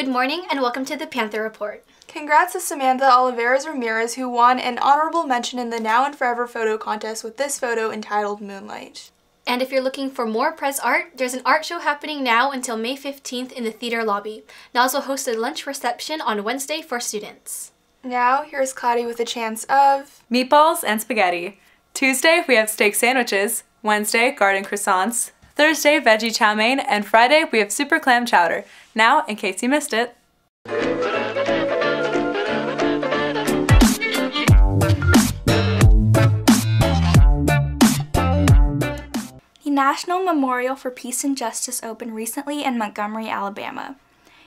Good morning and welcome to the Panther Report. Congrats to Samantha Oliveras Ramirez who won an honorable mention in the Now and Forever photo contest with this photo entitled Moonlight. And if you're looking for more Pres art, there's an art show happening now until May 15th in the theater lobby. Nas will host a lunch reception on Wednesday for students. Now, here's Cloudy with a chance of meatballs and spaghetti. Tuesday, we have steak sandwiches. Wednesday, garden croissants. Thursday, veggie chow mein. And Friday, we have super clam chowder. Now, in case you missed it. The National Memorial for Peace and Justice opened recently in Montgomery, Alabama.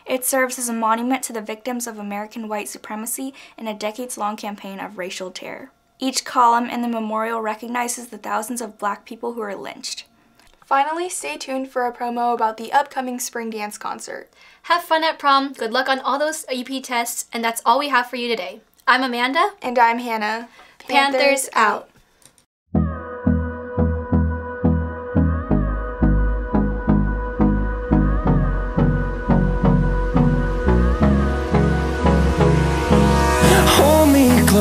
It serves as a monument to the victims of American white supremacy in a decades long campaign of racial terror. Each column in the memorial recognizes the thousands of black people who are lynched. Finally, stay tuned for a promo about the upcoming spring dance concert. Have fun at prom, good luck on all those AP tests, and that's all we have for you today. I'm Amanda. And I'm Hannah. Panthers, Panthers out.